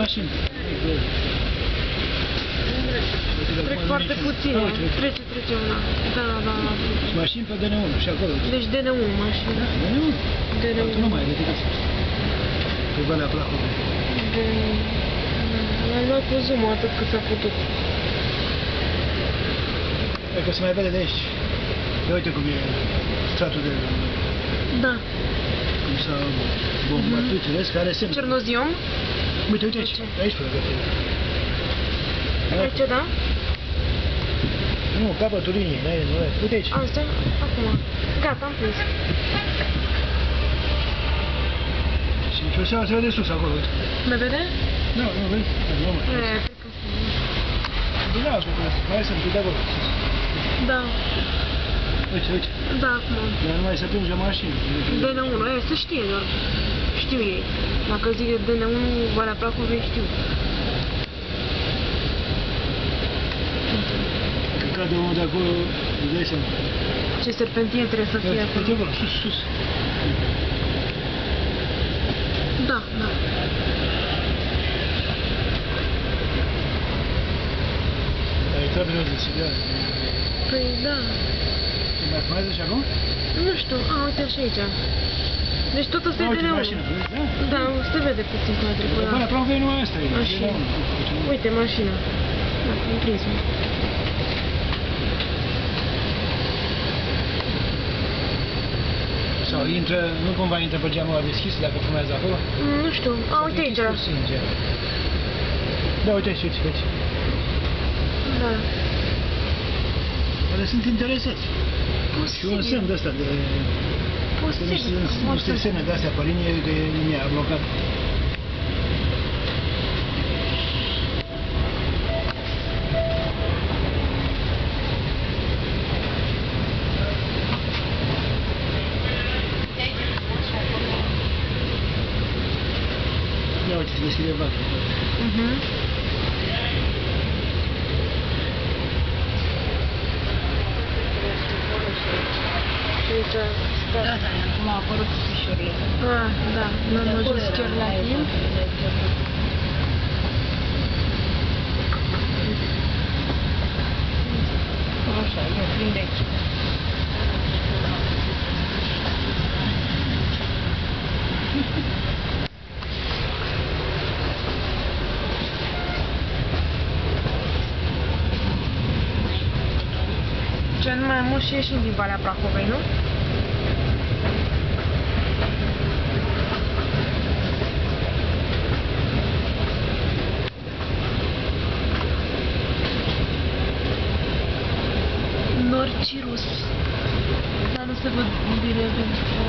mașini. Trec foarte puțin. Uite, uite. Trece, trece una. Da, da, da. Și mașini pe DN1 și acolo. Deci DN1 mașină. DN1. DN1. Tu nu mai ai decât asta. Pe Valea Plahovei. De... L-am luat cu zoom atât cât s-a putut. Hai că se mai vede de aici. Ia uite cum e stratul de... Da. cum s-a bombat. Uite, vezi că are semn. Cernoziom? Uite, uite aici. Ce? Aici fotografie. Aici, da? Nu, capătul liniei. n-ai, nu ai. Uite aici. Asta? Acum. Gata, am prins. Și șoseaua se vede sus acolo. Uite. Me vede? Nu, nu, vezi? Nu, mă. E, cred că sunt. Bine, asta, mai sunt, uite acolo. Da, Uite, uite. da, acum. Dar nu mai se plânge mașini. DN1, e, să știe doar. Știu ei. Dacă zic DN1, Valea Prahovei, știu. Că cade unul de acolo, îți dai seama. Ce serpentie trebuie să fie Uite, acolo. uite acolo, sus, sus. Da, da. Dar e trebuie de țigare. Păi da. Se mai fumează și acum? Nu știu, a, uite și aici. Deci tot ăsta Da, e uite DN1. mașina, vezi? Da? Da, se vede puțin cum a trecut. Până Da. aproape e numai asta. e. Mașina. E la unul. Uite, mașina. Da, am prins-o. Sau intră, nu cumva intră pe geamul ăla deschis dacă fumează acolo? Mm, Nu știu. A, uite aici. Deschis puțin geamul. Da, uite aici, uite, uite. Da. Care sunt interesați. Și un semn Posibil. de ăsta de... de Posibil. niște, Cum niște să- semne de astea pe linie, de linie a blocat. Ia uite, se deschide vaca. Mhm. Și aici Da, stă. da, acum a apărut fișurile. Ah, da, n-am ajuns chiar la timp. Așa, eu plin de aici. Cel mai mult și ieșim din Valea Prahovei, nu? Dar nu se văd bine pentru că